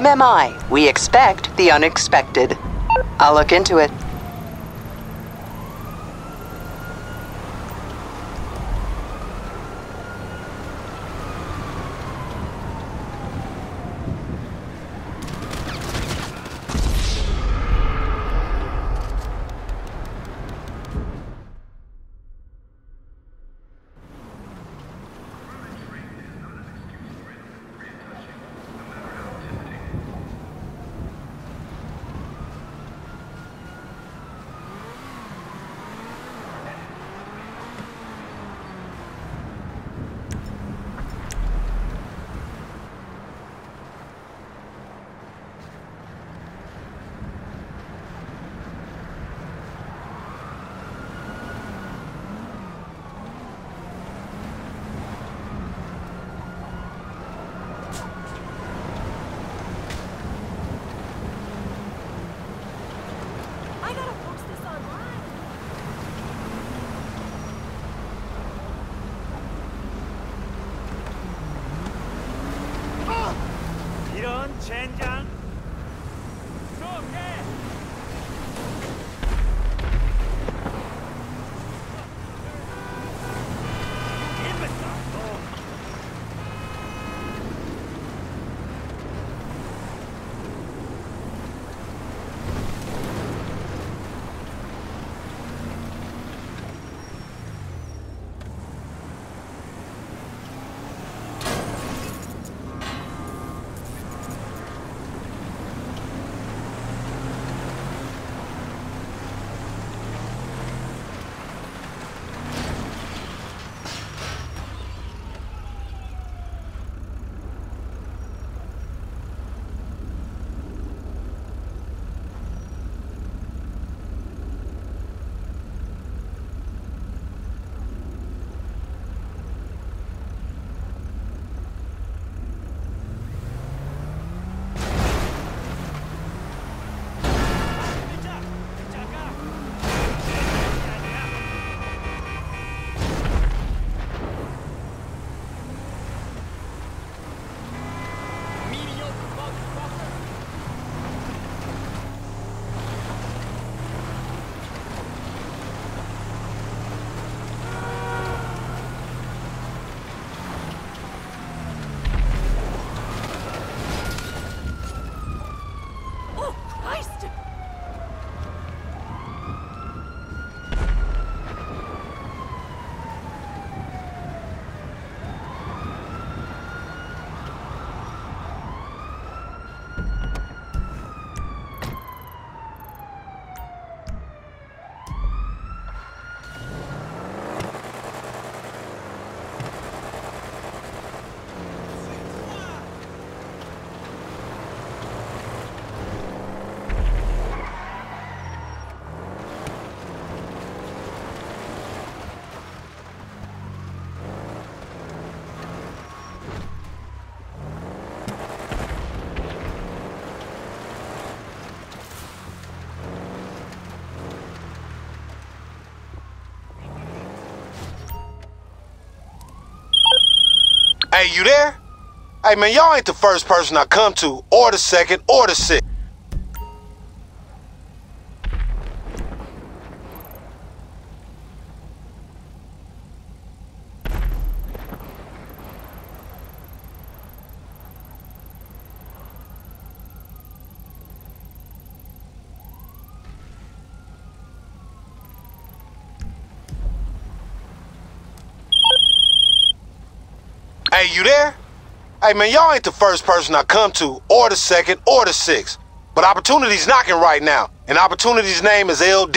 MMI, we expect the unexpected. I'll look into it. Hey, you there? Hey, man, y'all ain't the first person I come to, or the second, or the sixth. Hey, you there? Hey, man, y'all ain't the first person I come to, or the second, or the sixth. But opportunity's knocking right now, and opportunity's name is LD.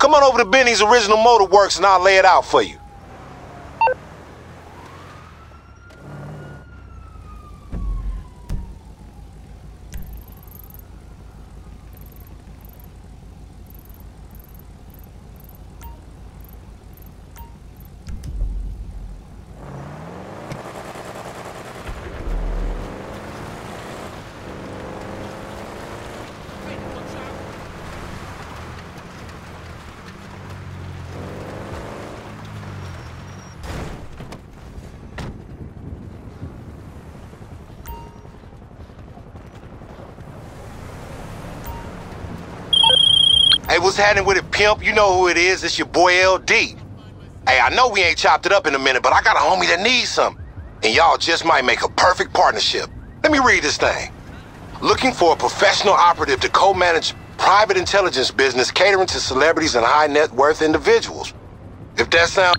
Come on over to Benny's Original Motor Works and I'll lay it out for you. Hey, what's happening with it, pimp? You know who it is. It's your boy LD. Hey, I know we ain't chopped it up in a minute, but I got a homie that needs some. And y'all just might make a perfect partnership. Let me read this thing. Looking for a professional operative to co-manage private intelligence business catering to celebrities and high net worth individuals. If that sounds...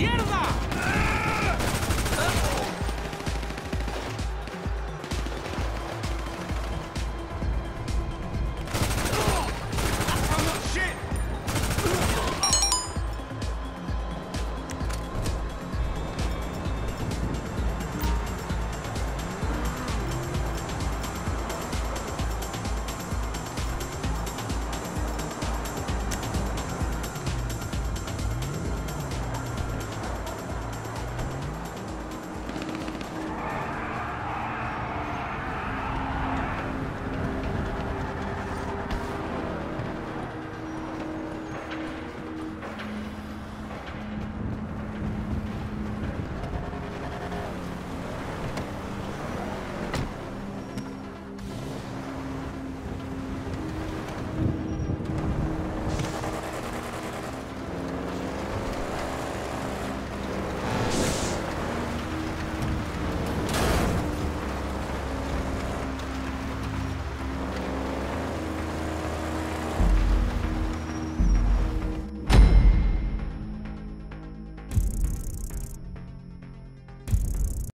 pierdo.